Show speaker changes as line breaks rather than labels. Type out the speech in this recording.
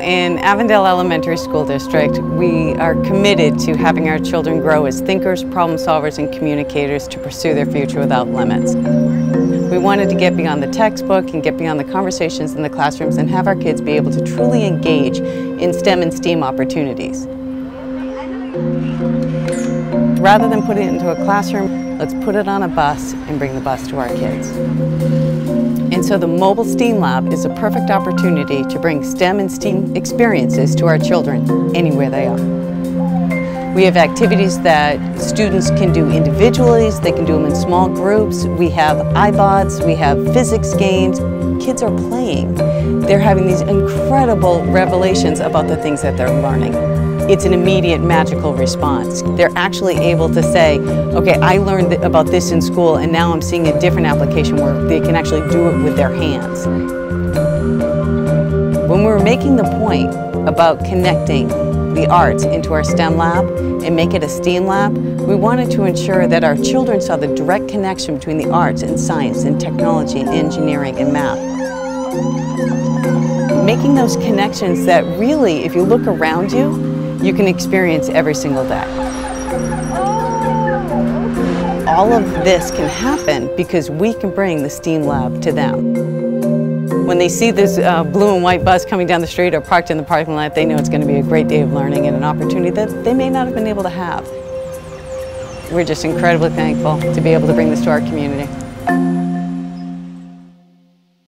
In Avondale Elementary School District, we are committed to having our children grow as thinkers, problem solvers, and communicators to pursue their future without limits. We wanted to get beyond the textbook and get beyond the conversations in the classrooms and have our kids be able to truly engage in STEM and STEAM opportunities. Rather than put it into a classroom, let's put it on a bus and bring the bus to our kids. And so the Mobile STEAM Lab is a perfect opportunity to bring STEM and STEAM experiences to our children anywhere they are. We have activities that students can do individually, they can do them in small groups. We have iBots, we have physics games. Kids are playing. They're having these incredible revelations about the things that they're learning it's an immediate magical response. They're actually able to say, okay, I learned about this in school and now I'm seeing a different application where they can actually do it with their hands. When we were making the point about connecting the arts into our STEM lab and make it a STEAM lab, we wanted to ensure that our children saw the direct connection between the arts and science and technology and engineering and math. Making those connections that really, if you look around you, you can experience every single day. All of this can happen because we can bring the STEAM lab to them. When they see this uh, blue and white bus coming down the street or parked in the parking lot, they know it's going to be a great day of learning and an opportunity that they may not have been able to have. We're just incredibly thankful to be able to bring this to our community.